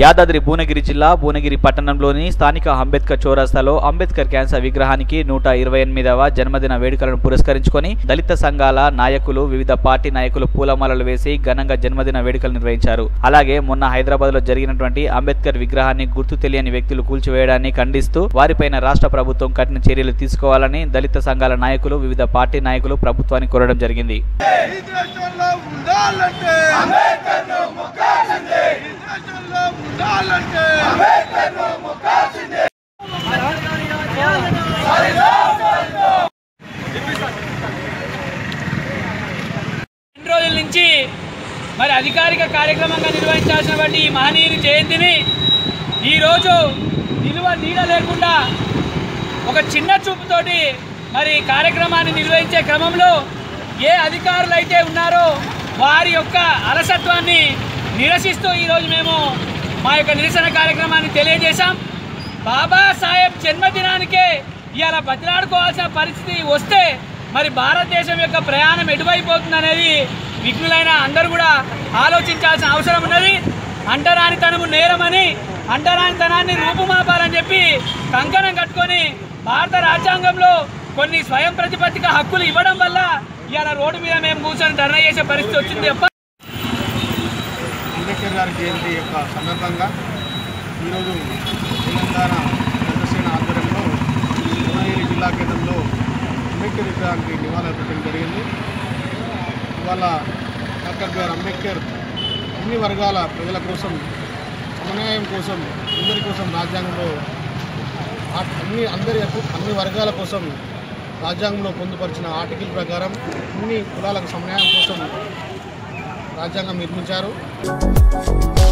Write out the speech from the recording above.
యాదాద్రి భువనగిరి జిల్లా భువనగిరి పట్టణంలోని స్థానిక అంబేద్కర్ చౌరస్తాలో అంబేద్కర్ క్యాన్సర్ విగ్రహానికి నూట ఇరవై ఎనిమిదవ జన్మదిన వేడుకలను పురస్కరించుకొని దళిత సంఘాల నాయకులు వివిధ పార్టీ నాయకులు పూలమాలలు వేసి ఘనంగా జన్మదిన వేడుకలు నిర్వహించారు. అలాగే మొన్న హైదరాబాద్లో జరిగినటువంటి అంబేద్కర్ విగ్రహాన్ని గుర్తు తెలియని వ్యక్తులు కూల్చివేయడాన్ని ఖండిస్తూ వారిపైన రాష్ట్ర ప్రభుత్వం కఠిన చర్యలు తీసుకోవాలని దళిత సంఘాల నాయకులు వివిధ పార్టీ నాయకులు ప్రభుత్వాన్ని కోరడం జరిగింది. రెండు రోజుల నుంచి మరి అధికారిక కార్యక్రమంగా నిర్వహించాల్సినటువంటి ఈ మహనీయుని జయంతిని ఈరోజు నిలువ నీడ లేకుండా ఒక చిన్న చూపుతోటి మరి కార్యక్రమాన్ని నిర్వహించే క్రమంలో ఏ అధికారులు అయితే ఉన్నారో వారి యొక్క అలసత్వాన్ని నిరసిస్తూ ఈరోజు మేము మా యొక్క నిరసన కార్యక్రమాన్ని తెలియజేశాం. బాబాసాహెబ్ జన్మదినానికే ఇవాళ బతిలాడుకోవాల్సిన పరిస్థితి వస్తే మరి భారతదేశం యొక్క ప్రయాణం ఎటువైపోతుంది అనేది విఘ్నులైన అందరూ కూడా ఆలోచించాల్సిన అవసరం ఉన్నది. అంటరానితనము నేరమని అంటరానితనాన్ని రూపుమాపాలని చెప్పి కంకణం కట్టుకొని భారత రాజ్యాంగంలో కొన్ని స్వయం ప్రతిపత్తిక హక్కులు ఇవ్వడం వల్ల ఇవాళ రోడ్డు మీద మేము కూర్చొని ధర్నా చేసే పరిస్థితి వచ్చింది తప్ప అంబేద్కర్ గారి జయంతి యొక్క సందర్భంగా ఈరోజు తెలంగాణ జనసేన ఆధ్వర్యంలో భువనగిరి జిల్లా కేంద్రంలో అంబేద్కర్ విగ్రహానికి నివాళులర్పించడం జరిగింది. ఇవాళ డాక్టర్ బిఆర్ అంబేద్కర్ అన్ని వర్గాల ప్రజల కోసం సమన్వయం కోసం అందరి కోసం రాజ్యాంగంలో అన్ని అందరి అన్ని వర్గాల కోసం రాజ్యాంగంలో పొందుపరిచిన ఆర్టికల్ ప్రకారం అన్ని కులాలకు సమన్వయం కోసం రాజ్యాంగం నిర్మించారు.